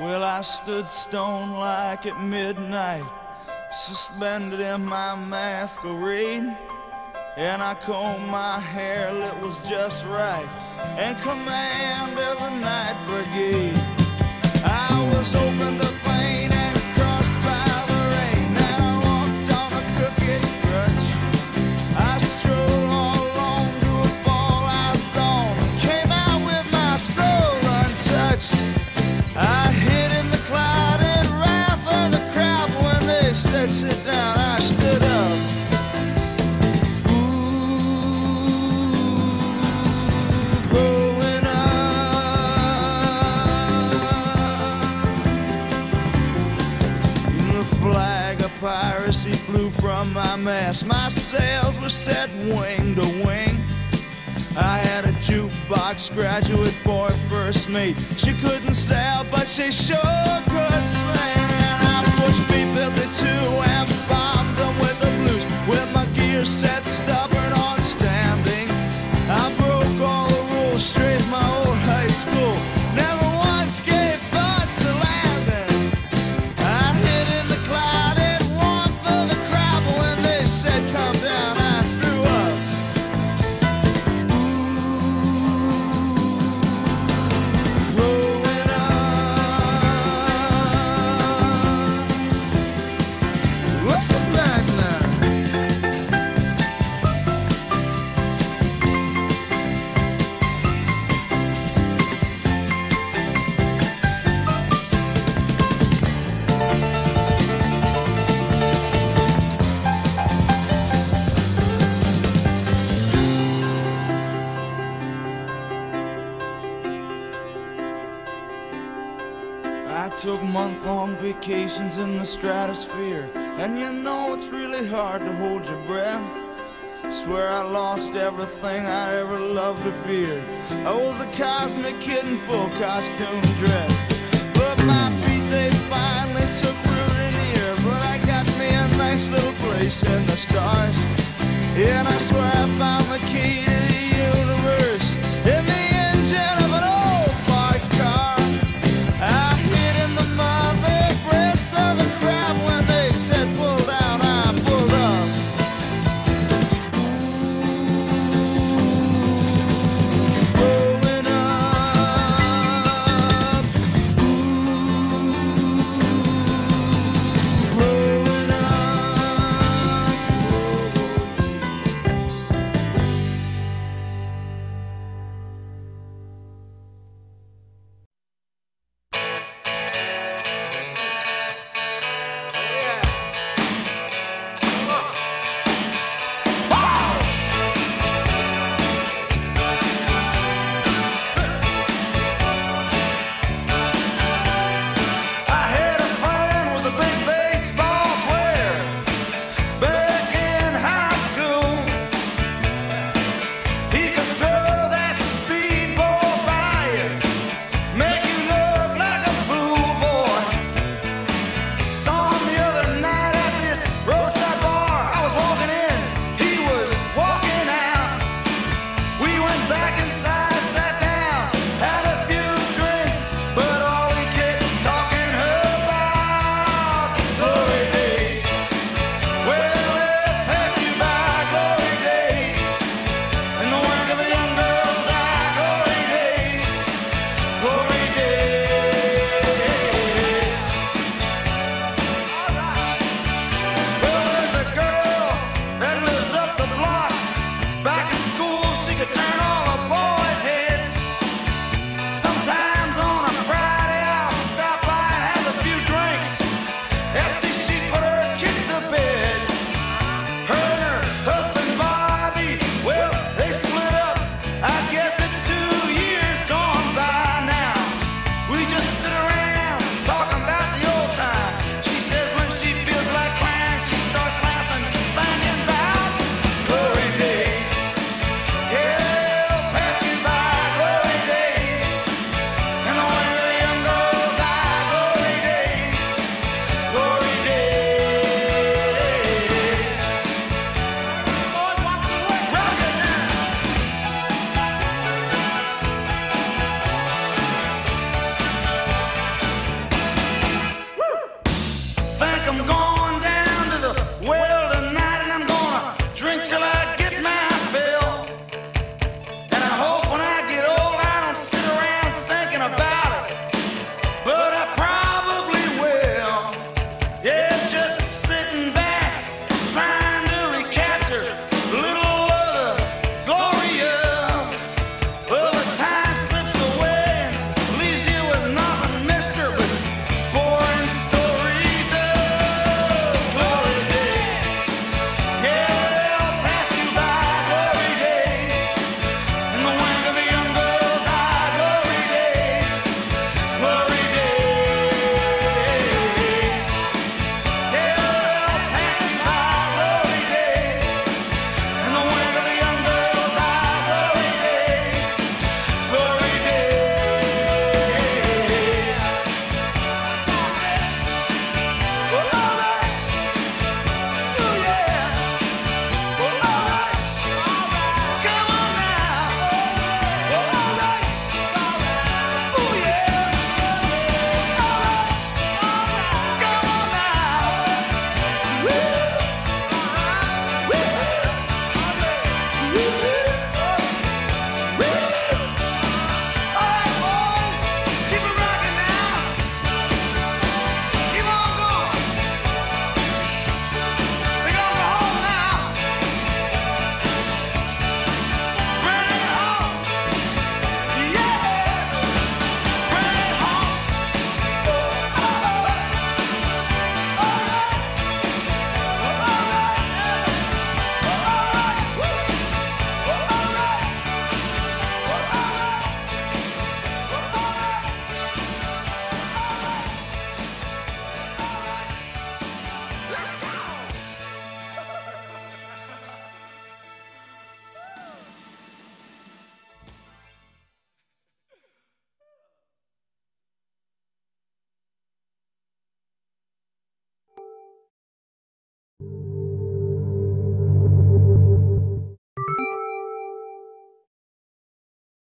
Well, I stood stone like at midnight, suspended in my masquerade. And I combed my hair, it was just right, and commanded the night brigade. I was open to piracy flew from my mast. My sails were set wing to wing. I had a jukebox graduate for a first mate. She couldn't sail, but she sure I took month-long vacations in the stratosphere, and you know it's really hard to hold your breath. Swear I lost everything I ever loved or feared. I was a cosmic kid in full costume dress, but my feet they finally took root in the air. But I got me a nice little place in the stars, and I swear I found the key